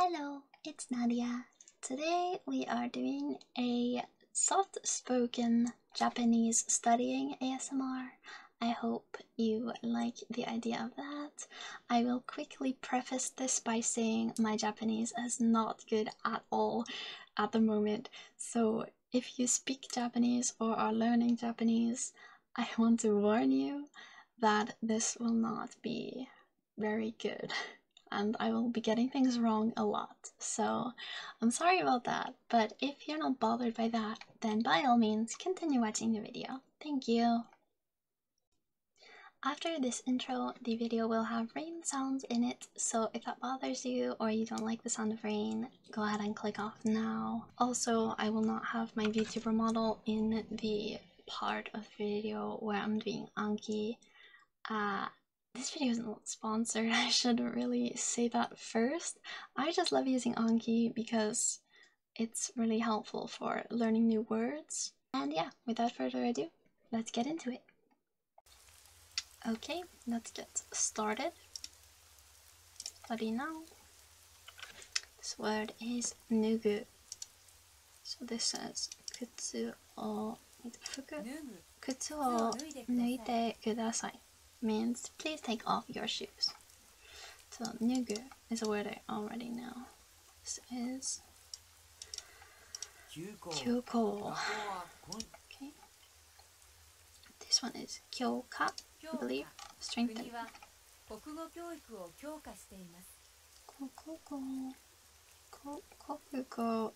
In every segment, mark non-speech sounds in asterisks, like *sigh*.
Hello, it's Nadia. Today we are doing a soft spoken Japanese studying ASMR. I hope you like the idea of that. I will quickly preface this by saying my Japanese is not good at all at the moment, so if you speak Japanese or are learning Japanese, I want to warn you that this will not be very good *laughs* and I will be getting things wrong a lot. So I'm sorry about that, but if you're not bothered by that, then by all means continue watching the video. Thank you. After this intro, the video will have rain sounds in it, so if that bothers you or you don't like the sound of rain, go ahead and click off now. Also, I will not have my VTuber model in the part of the video where I'm doing Anki. Uh, this video isn't sponsored, *laughs* I should really say that first. I just love using Anki because it's really helpful for learning new words. And yeah, without further ado, let's get into it. Okay, let's get started. Study now. This word is nugu. So this says kutsu o fuku. Kutsu o nuite kudasai means please take off your shoes. So nugu is a word I already know. This is Kyoko. Okay. This one is kyoka, I believe. Strengthen. Kokugo. Kokugo.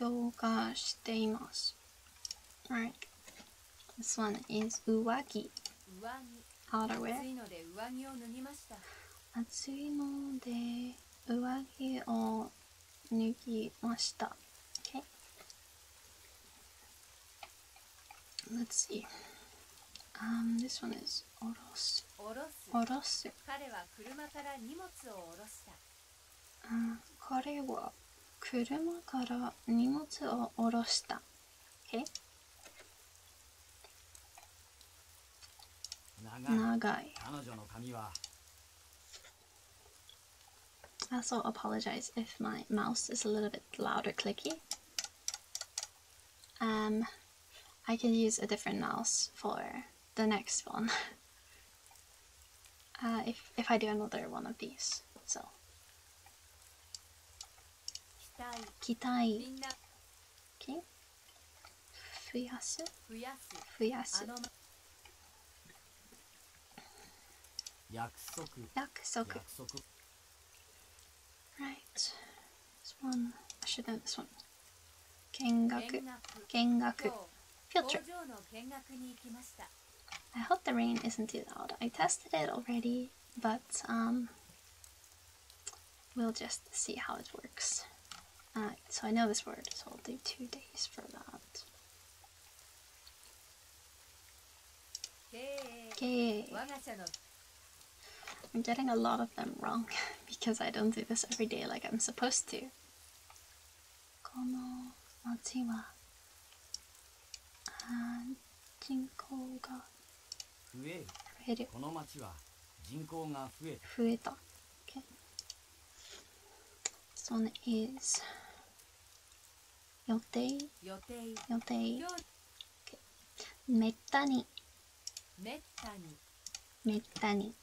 強化しています。国語こ国語教教育を強化しています。Alright. This one is 上着上着。outerwear 暑いので上着を脱ぎました。暑いので上着を脱ぎました。Okay. Let's see. Um, this one is おろす。下ろす。おろす。彼は車から荷物を下ろした。あ彼は車から荷物を下ろした。Okay? 長い長い。彼女の髪は I also apologize if my mouse is a little bit loud or clicky. Um, I can use a different mouse for the next one. *laughs* Uh, if if I do another one of these, so 期待。 kitai, みんな okay, 増やす、増やす。増やすあ、の約束約束。約束 Right, this one. I should know this one. 見学、見学。見学今、日 field 工 trip. 場の見学に行きました。 I hope the rain isn't too loud. I tested it already, but um, we'll just see how it works. Uh, so I know this word, so I'll do two days for that. 経営 Okay, 我が社の I'm getting a lot of them wrong *laughs* because I don't do this every day like I'm supposed to. この町はあ人口が増える増えるこの町は人口が増える増えた。 Okay. This one is 予定予定。予定今日めったにめったにめったに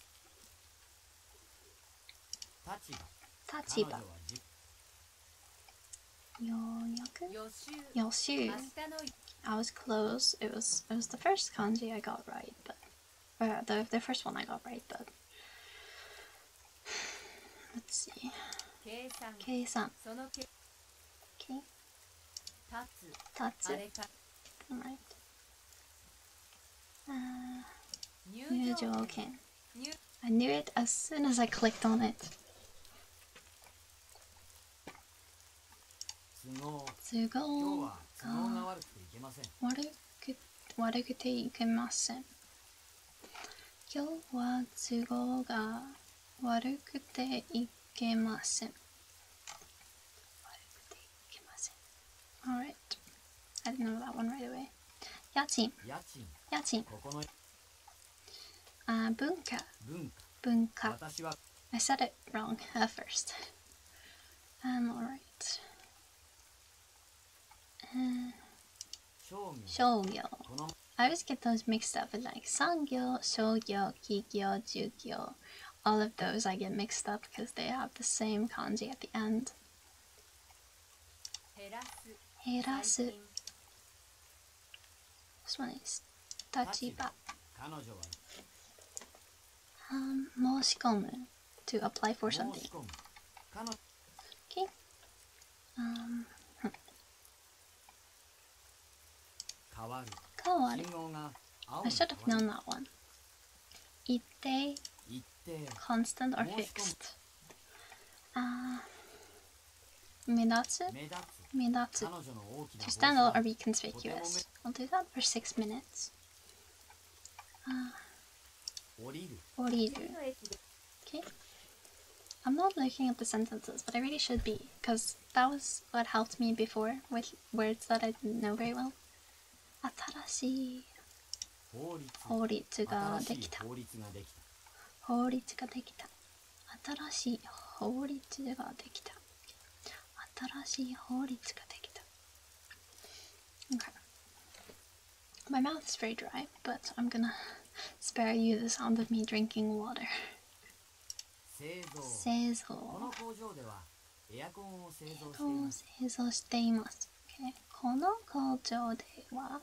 立場立場彼女はじようやく予習。予習明日の I was close it was it was the first kanji I got right but uh, the, the first one I got right but *sighs* let's see 計算。計算。そのけ okay 立つ。立つ。あれか。入場場券。入 I knew it as soon as I clicked on it 都合。都今日合は都合が悪くていけません。悪く悪くていけません。今日は都合が悪くていけません悪くていけません Alright I didn't know that one right away 家賃家賃家賃ここの Uh, bunka. 文 Bunka. 化私は I said it wrong *laughs* at first. Um, alright. Uh, 商業 shogyo. この I always get those mixed up with like sangyo, shogyo, kikyo, jugyo. all of those I get mixed up because they have the same kanji at the end. Herasu. This one is tachiba. Um, moshikomu, to apply for something. Okay. Um. Hmm. Kawaru. I should have known that one. Itte constant or 申し込む fixed. Uh, medatsu, 目立つ medatsu. 彼女の大きな To 帽子 stand は out or be conspicuous. I'll do that for six minutes. Uh, 降りる oriru. Okay. I'm not looking at the sentences, but I really should be, because that was what helped me before with words that I didn't know very well. 新しい法律法律が新しいできた。 法律ができた。新しい法律ができた。新しい法律ができた。Okay. My mouth is very dry, but I'm gonna spare you the sound of me drinking water. 製造。この工場ではエアコンを製造していをます製造しています。Okay. この工場では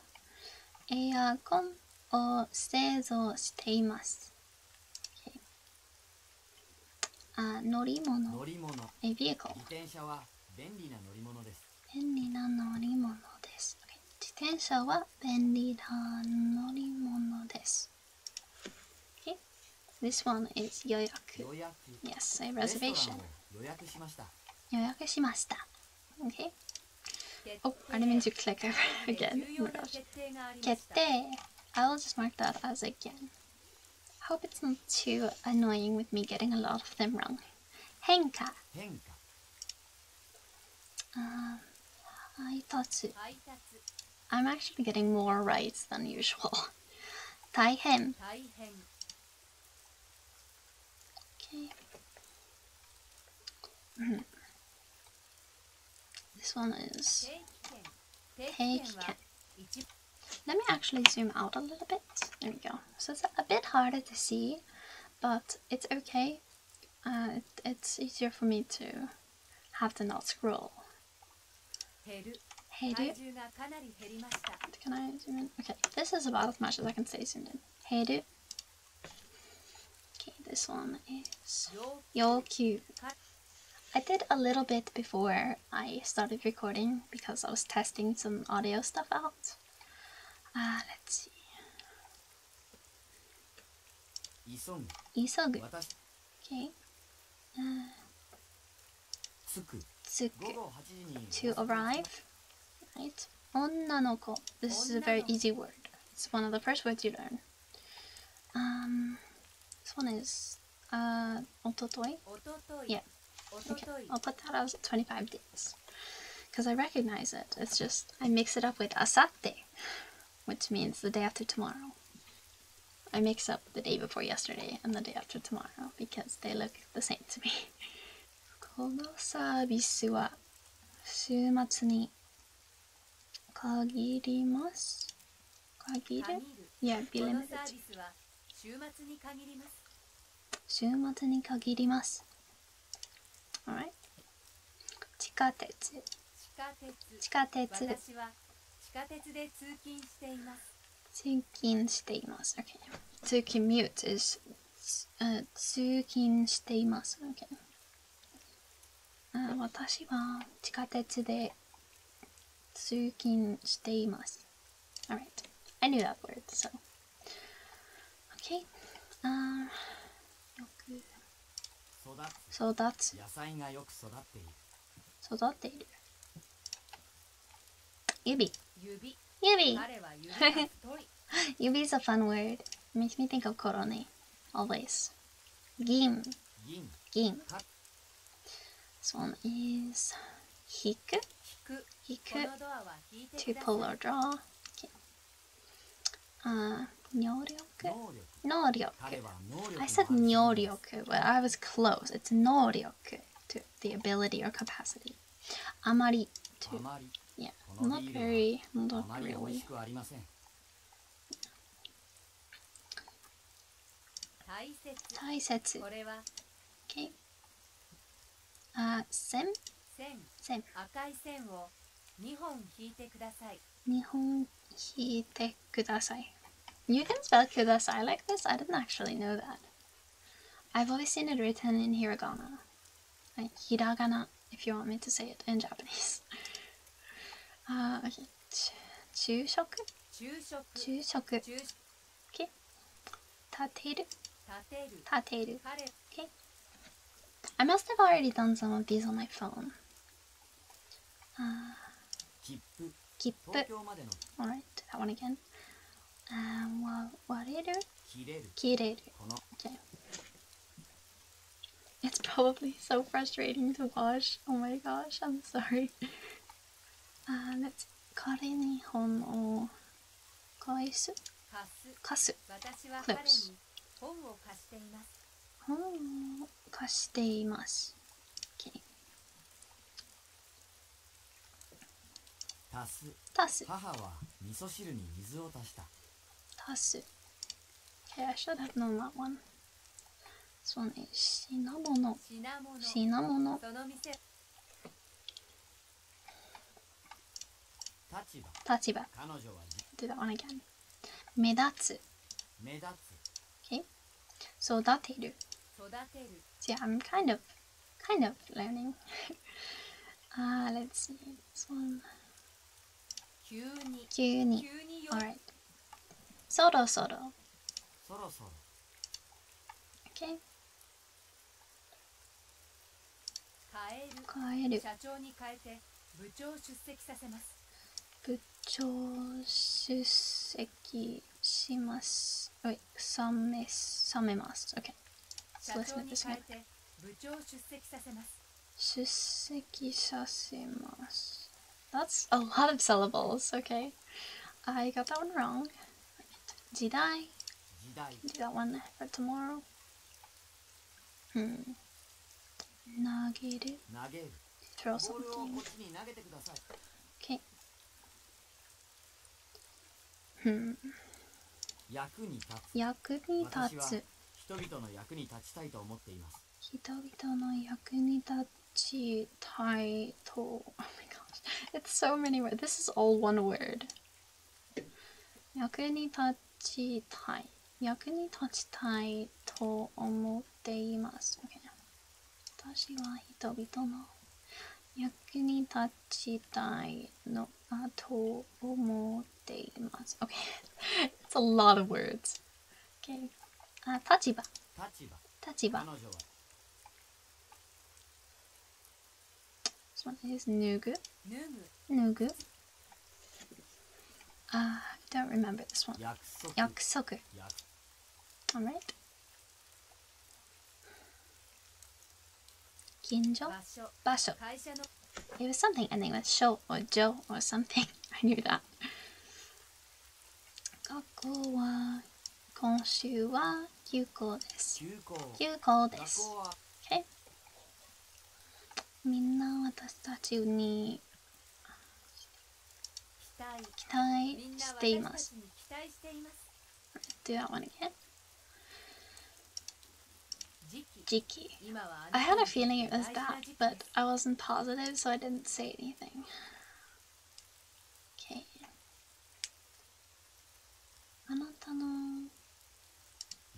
エアコンを製造しています。Okay. あ乗り物乗り物 a vehicle 自転車は便利な乗り物です便利な乗り物です。自転車は便利な乗り物です。Okay. This one is 予約。予約 Yes, a reservation. を予約しました予約しました。Okay. 決 Oh, I didn't mean to click over 定 again. 重 Oh 要 my な gosh. 決定 I will just mark that as again. Hope it's not too annoying with me getting a lot of them wrong. Henka. Henka. Um, I'm actually getting more rights than usual. *laughs* Taihen. Okay. Mm-hmm. This one is let me actually zoom out a little bit. There we go. So it's a bit harder to see, but it's okay. Uh, it, it's easier for me to have to not scroll. Heidu. Can I zoom in? Okay, this is about as much as I can stay zoomed in. Heidu. Okay, this one is cute. I did a little bit before I started recording because I was testing some audio stuff out. Uh, let's ah. To arrive. This is a very easy word. It's one of the first words you learn. Um, this one is I'll put that as 25 days. Because I recognize it. It's just, I mix it up with asate which means the day after tomorrow. I mix up the day before yesterday and the day after tomorrow because they look the same to me. このサービスは週末に限ります。限る限る Yeah, be この limited. サービスは週末に限ります週末に限ります。Alright. 地下鉄。地下鉄地下鉄。私は地 下鉄で通勤しています通勤しています。Okay. To commute is、uh, 通勤しています。Okay. あ私は地下鉄で通勤しています。Alright. I knew that word, so. Okay. あよく育つ育つ。野菜がよく育っている育っている。Yubi. Yubi. Yubi. Yubi is a fun word. It makes me think of Korone. Always. Gin. Gin. This one is Hiku. Hiku. To pull or draw. Okay. Uh, Nyoryoku? Noryoku. I said Noryoku, but I was close. It's Noryoku, to the ability or capacity. Amari, to yeah, この not ビール very, はあ not まり美味 really. しくありません大切大切これは Okay. Uh, 線線線赤い線を2本引いてください日本引いてください You can spell ください like this? I didn't actually know that. I've always seen it written in hiragana. Like hiragana, if you want me to say it in Japanese. *laughs* Uh, okay. 昼食昼食昼食昼立てる立てる立てる彼 I must have already done some of these on my phone. Uh, 切符切符東京までの Alright, that one again. Um, わ割れる切れる切れるこの Okay. It's probably so frustrating to watch. Oh my gosh, I'm sorry. Uh, let's 彼に本を返す。貸す。私は彼 Clips に本を貸しています。本を貸しています。Okay. 足す。足す。母は味噌汁に水を足した。足す。Okay, I should have known that one. This one is 品物。品物。品物。その店立場彼女は Do that one again. 目立つ目立 Okay. 育てる育てる yeah, I'm kind of, kind of learning. uh, let's see. This one. 急に急に。急によ Alright. そろそろ。つそろそろ Okay. 変える変える。社長に変えて部長を出席させます出席します。Wait, 冷め、冷めます。Okay. 社 So 長 listen に to this 変 again. えて部長を出席させます出席させます。That's a lot of syllables. Okay. I got that one wrong. 時代。時代 do that one for tomorrow. Hmm. 投げる投げる throw ボールをこ something. っちに投げてください Okay. Hmm. 役に立つ役に立つ。人々の役に立ちたいと思っています人々の役に立ちたいと。Oh my gosh. It's so many words. This is all one word. 役に立ちたい。役に立ちたいと思っています。Okay. 私は人々の役に立ちたいのあと思っています。Okay. *laughs* It's a lot of words. Okay. あ、立場。立場立場彼。女は This one is 脱ぐ。脱ぐ脱ぐ。Ah, I don't remember this one. 約束約束。約 Alright. 近所。場所 It was something ending with しょ or じょ or something. I knew that. 学校は今週は休校です。休校休校学です。Okay. みんな私たち。に期待しています Do that one again. 時期時期。今は I あ had な a た feeling に it was that, but I wasn't positive, so I didn't say anything. Okay. あなたの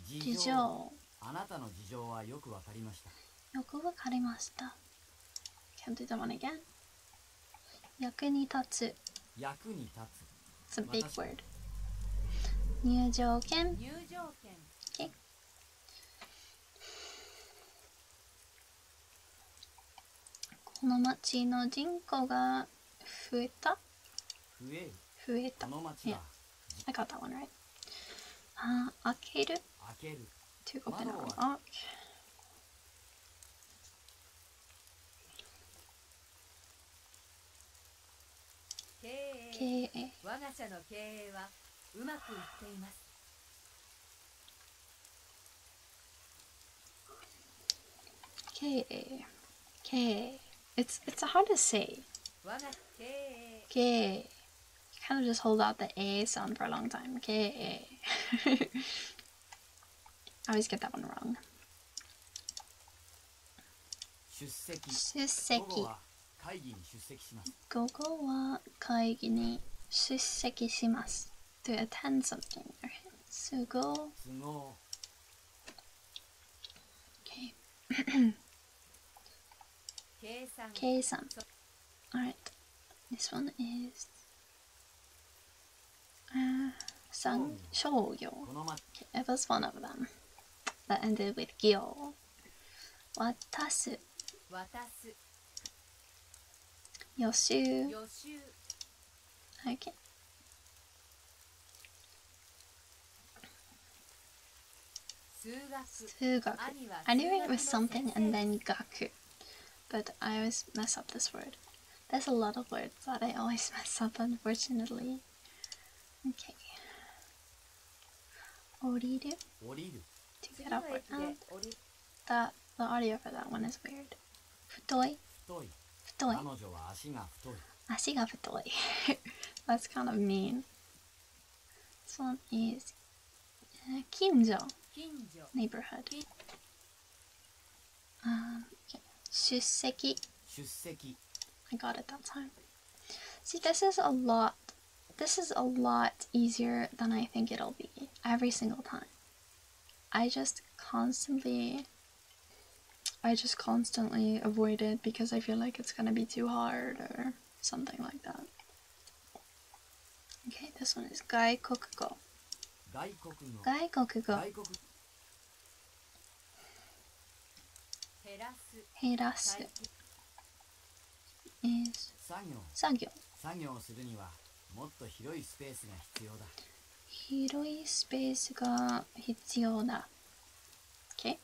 事事情情、あなたの事情はよくわかりましたよくわかりました。Can do that one again. 役に立つ。役に立 It's a big 私 word. 入場券。入場券この町の人口が増えた？増え増えた。この町だ。Yeah. I got that one right. あ、開ける？開ける。To open or っ経営経我が社の経営はうまくいっています。経営経営 It's it's hard to say. Okay. You kind of just hold out the A sound for a long time. Okay. *laughs* I always get that one wrong. Shuseki. Gogo wa kaigi ni shuseki shimasu. To attend something. Okay. Sugo. *clears throat* Okay. K-san. Alright. This one is uh, San Shouyo. Okay, it was one of them. That ended with Gyo. Watasu. Yoshu. Okay. Sugaku. I knew it was something and then Gaku but I always mess up this word. There's a lot of words that I always *laughs* mess up, unfortunately. Okay. Oriru. Oriru. To get up or down. That, the audio for that one is weird. Futoi. Futoi. Futoi. Ashiga futoi. *laughs* That's kind of mean. This one is uh, Kinjo. Kinjo. Neighborhood. Um, Shuseki. Shuseki. I got it that time. See, this is a lot. This is a lot easier than I think it'll be every single time. I just constantly. I just constantly avoid it because I feel like it's gonna be too hard or something like that. Okay, this one is Gaikokugo. Gaikokugo. Gaikokugo. 減らす減らす最近作業作業。作業をするにはもっと広いスペースが必要だ広いスペースが必要だ。OK?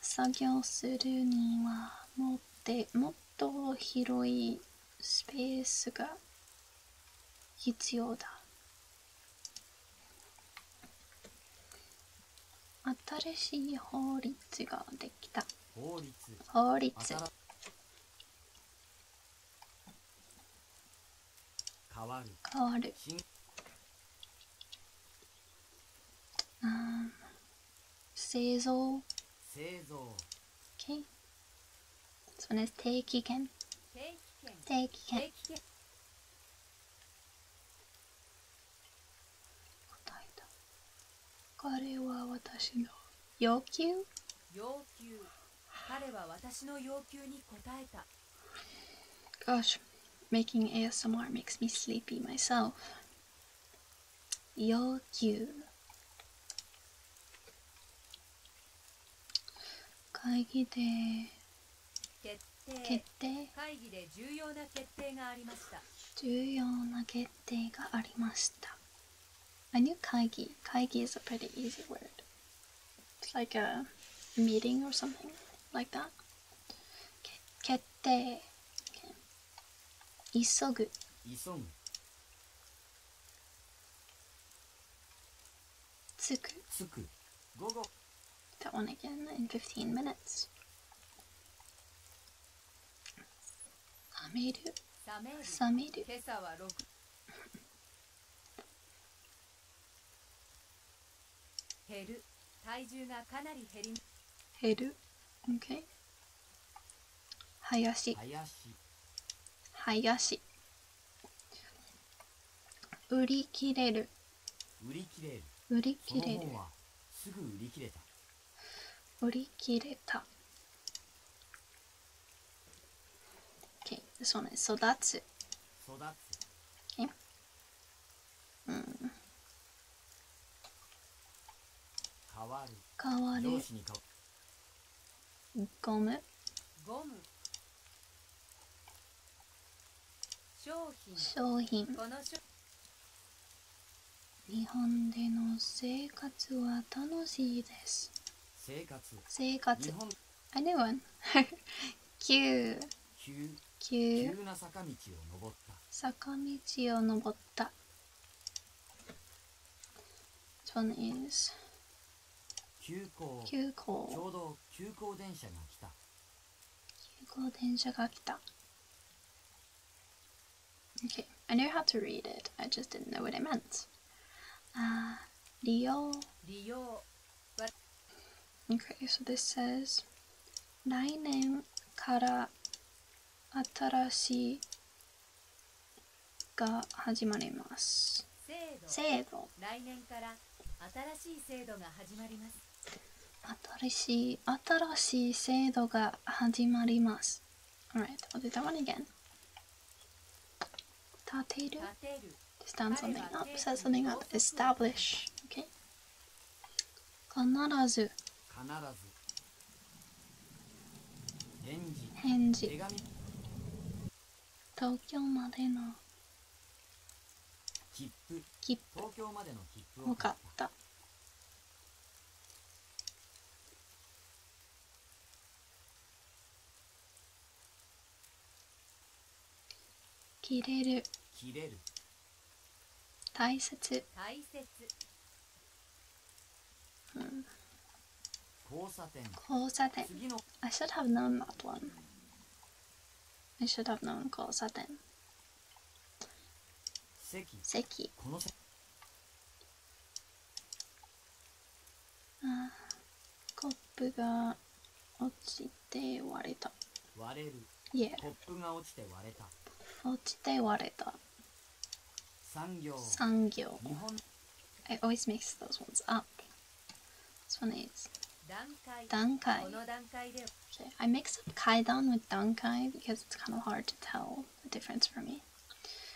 作業するにはもってもっと広いスペースが必要だ。新しい法律ができた。法律法律。新変わる変わる。新うん製造。製造 OK? One is 定期券。定期券定期券。定期券答えた彼は私の要求？要求。彼は私の要求に応えた。Gosh, making ASMR makes me sleepy myself. 要求。会議で。決定。決定？会議で重要な決定がありました。重要な決定がありました I knew kaigi. Kaigi is a pretty easy word. It's like a meeting or something like that. Kette. Okay. Isogu. Isogu. Tsuku. Tsuku. Gogo. That one again in 15 minutes. Sameru. Sameru. 減る。体重がかなり減り減る。OK 林。林。林。売り切れる。売り切れる。売り切れる。すぐ売り切れた。売り切れた。OK this one 育つ。育つ。うん変わる。変わる。上司にかゴム。ゴム。商品。商品。この商日本での生活は楽しいです。生活。生活。日本。I knew one 急。急。急。急な坂道を登った。坂道を登った。This one is 急行急ち行ょうど急行電車が来た急行電車が来た Okay, I knew how to read it. I just didn't know what it meant. Uh, 利用利用 Okay, so this says 来年から新しいが始まります。制度制度来年から新しい制度が始まります新しい新しい制度が始まります。Alright, I'll do that one again. 立てる立てる to stand something up, set something up, establish. Okay. 必ず返事東京までの切符を買った切れる。切れる。大切。大切。交差点。交差点。次の。I should have known that one. I should have known 交差点。席。席。この席コップが落ちて割れた。割れる。Yeah コップが落ちて割れた What did I Sangyo. I always mix those ones up. This one is Dankai. Okay, I mix up Kaidan with Dankai because it's kind of hard to tell the difference for me.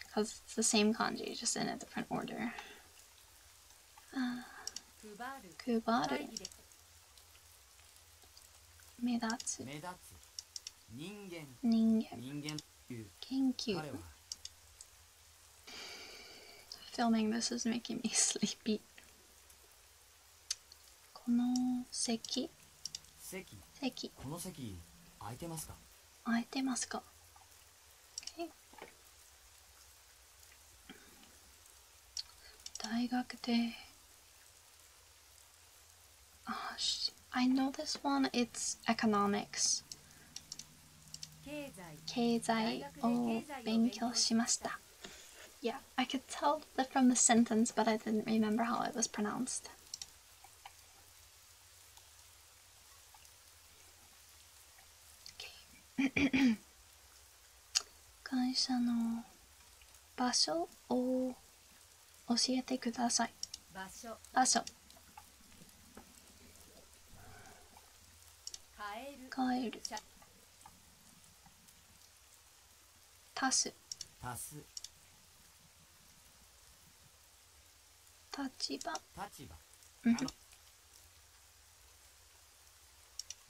Because it's the same kanji, just in a different order. Uh, Kubaru. Medatsu. Ningen. 会議で目立つ目立つ人間人間人間という研究 Filming this is making me sleepy. この席席席この席空いてますか空いてますか Okay. 大学で Ah, I know this one. It's economics. 経済経済を勉強しました。Yeah, I could tell that from the sentence, but I didn't remember how it was pronounced. Okay. *clears throat* 会社の場所を教えてください。場所場所、変える変える、 足す、足す。立場、立場。うん。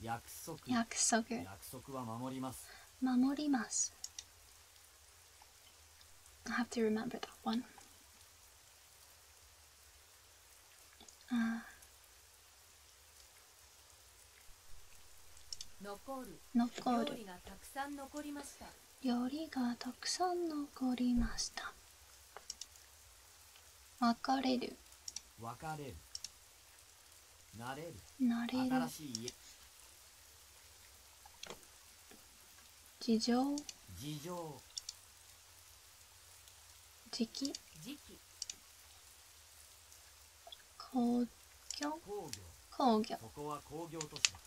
約束。約束、約束は守ります。守ります。I have to remember that one. あ残る。残料る。理がたくさん残りました料理がたくさん残りました。別れる。別れる。慣れる。慣れる。新しい家。事情。事情。時期。時期。工業工業工業ここは工業都市だ。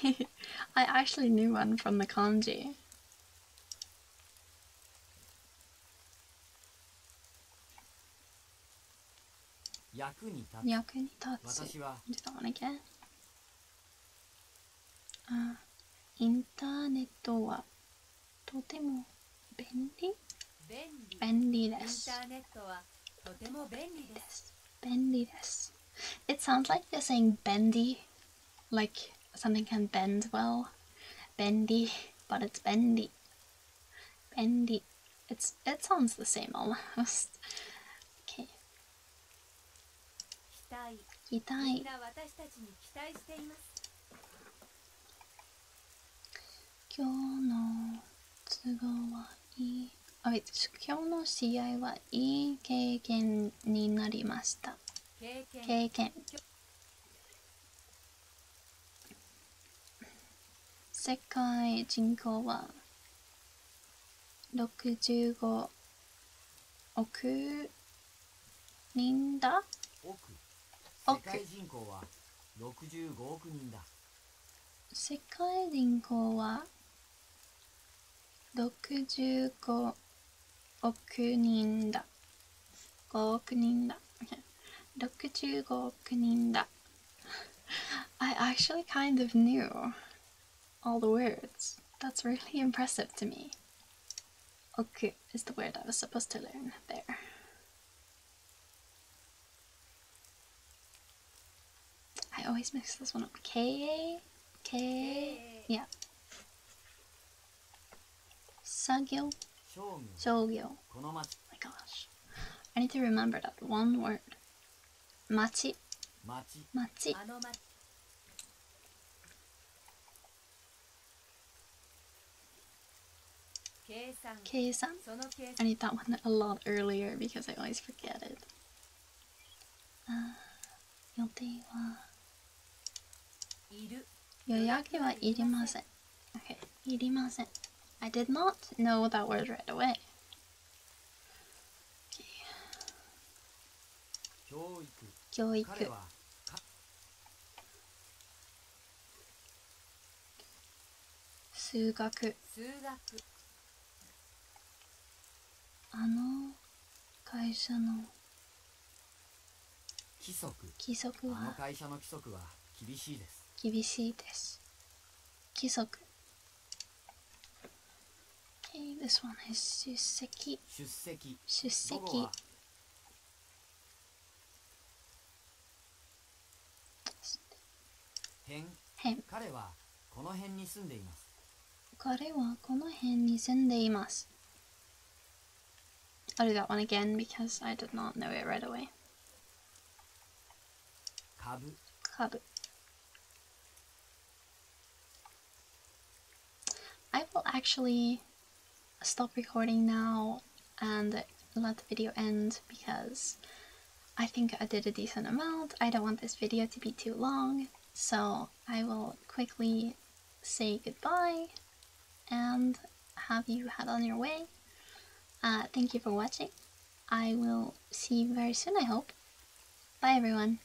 *laughs* I actually knew one from the kanji 役に立つ役に立つ私は Do that one again あインターネットはとても便利便利便利インですターネットはとても便利です便利です It sounds like you're saying bendy like something can bend well bendy but it's bendy bendy it's it sounds the same almost 待期待みんな私たちに期待しています。今日の都合はいい。あ今日の試合はいい経験になりました。経験。経験。世界人口は65億人だ？億。億世界人口は65億人だ世界人口は65億人だ5億人だ65億人だ I actually *laughs* *laughs* kind of knew all the words. That's really impressive to me. Oku is the word I was supposed to learn there. always mix this one up. K K yeah. 作業商業商業この町 my gosh. I need to remember that one word. 町町町あの町計算計算その計 I 算 need that one a lot earlier because I always forget it. Uh, 予定は いる。予約はいりません。Okay, いりません。I did not know that word right away. Okay, 教育。教育、彼はか数学、数学。あの会社の。規則。規則あのは会社の規則は厳しいです厳しいです。規則。Okay, this one is 出席。出席出席。辺辺。彼はこの辺に住んでいます彼はこの辺に住んでいます。I'll do that one again because I did not know it right away. 株株。I will actually stop recording now and let the video end because I think I did a decent amount. I don't want this video to be too long, so I will quickly say goodbye and have you head on your way. Uh, thank you for watching. I will see you very soon, I hope. Bye, everyone.